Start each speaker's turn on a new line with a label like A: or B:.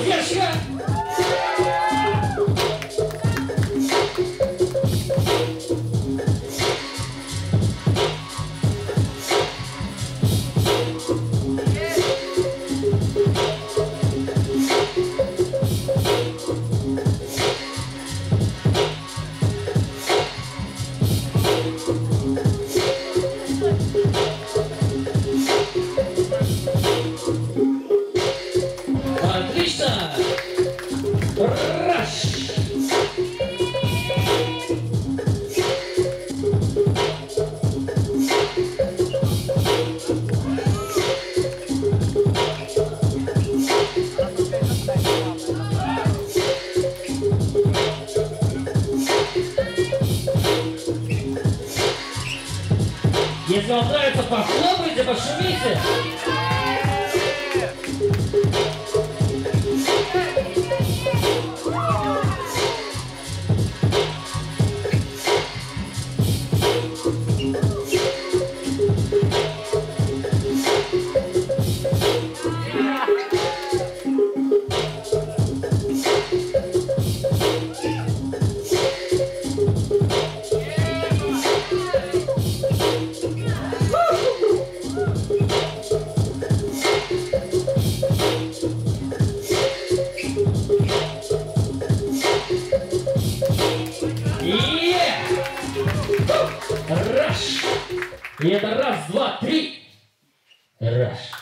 A: Держи! Если вам нравится, похлопайте, пошумите. И это раз, два, три. Раз.